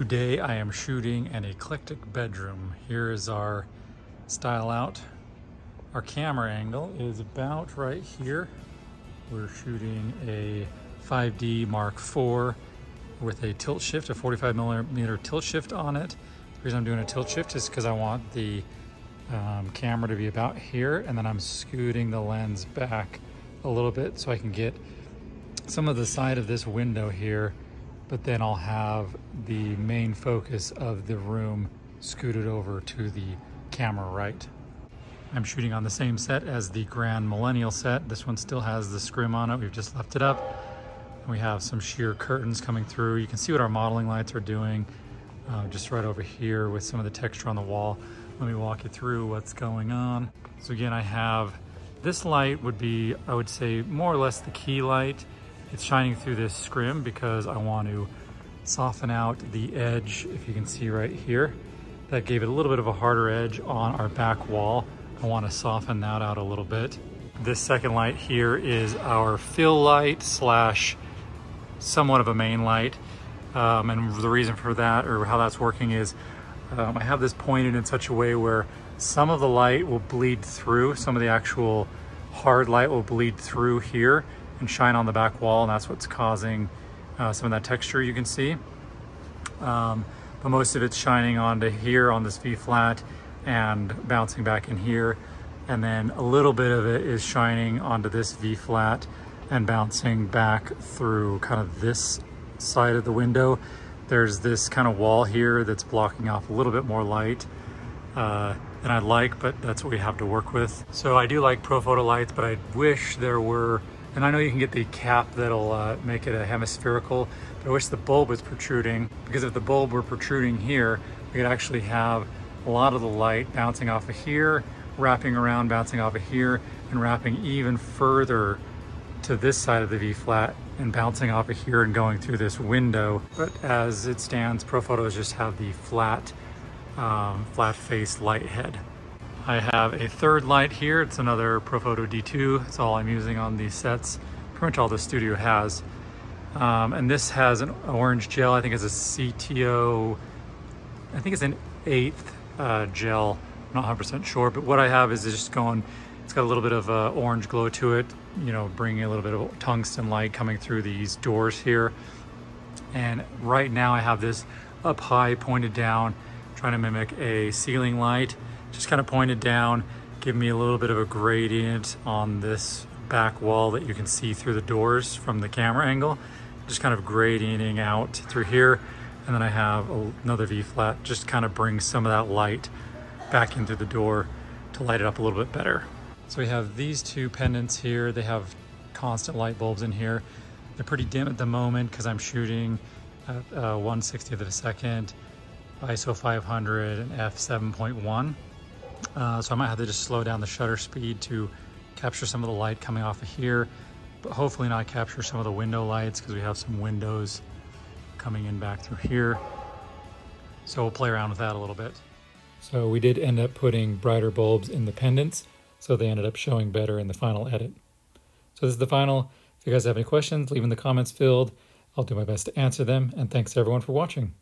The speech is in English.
Today I am shooting an eclectic bedroom. Here is our style out. Our camera angle is about right here. We're shooting a 5D Mark IV with a tilt shift, a 45 millimeter tilt shift on it. The reason I'm doing a tilt shift is because I want the um, camera to be about here and then I'm scooting the lens back a little bit so I can get some of the side of this window here but then I'll have the main focus of the room scooted over to the camera right. I'm shooting on the same set as the Grand Millennial set. This one still has the scrim on it. We've just left it up. We have some sheer curtains coming through. You can see what our modeling lights are doing uh, just right over here with some of the texture on the wall. Let me walk you through what's going on. So again, I have this light would be, I would say, more or less the key light. It's shining through this scrim because I want to soften out the edge, if you can see right here. That gave it a little bit of a harder edge on our back wall. I want to soften that out a little bit. This second light here is our fill light slash somewhat of a main light. Um, and the reason for that or how that's working is um, I have this pointed in such a way where some of the light will bleed through, some of the actual hard light will bleed through here and shine on the back wall and that's what's causing uh, some of that texture you can see. Um, but most of it's shining onto here on this V flat and bouncing back in here. And then a little bit of it is shining onto this V flat and bouncing back through kind of this side of the window. There's this kind of wall here that's blocking off a little bit more light uh, than I'd like, but that's what we have to work with. So I do like Profoto lights, but I wish there were and I know you can get the cap that'll uh, make it a hemispherical, but I wish the bulb was protruding because if the bulb were protruding here, we could actually have a lot of the light bouncing off of here, wrapping around, bouncing off of here, and wrapping even further to this side of the V-flat and bouncing off of here and going through this window. But as it stands, Profotos just have the flat, um, flat face light head. I have a third light here. It's another Profoto D2. It's all I'm using on these sets. Pretty much all the studio has. Um, and this has an orange gel. I think it's a CTO, I think it's an eighth uh, gel. I'm not 100% sure, but what I have is just going, it's got a little bit of uh, orange glow to it, you know, bringing a little bit of tungsten light coming through these doors here. And right now I have this up high, pointed down, trying to mimic a ceiling light just kind of pointed down, give me a little bit of a gradient on this back wall that you can see through the doors from the camera angle. Just kind of gradienting out through here. And then I have another V-flat, just kind of brings some of that light back into the door to light it up a little bit better. So we have these two pendants here. They have constant light bulbs in here. They're pretty dim at the moment because I'm shooting at uh, 1 60th of a second, ISO 500 and f7.1. Uh, so I might have to just slow down the shutter speed to capture some of the light coming off of here, but hopefully not capture some of the window lights because we have some windows coming in back through here. So we'll play around with that a little bit. So we did end up putting brighter bulbs in the pendants, so they ended up showing better in the final edit. So this is the final. If you guys have any questions, leave in the comments field. I'll do my best to answer them, and thanks everyone for watching.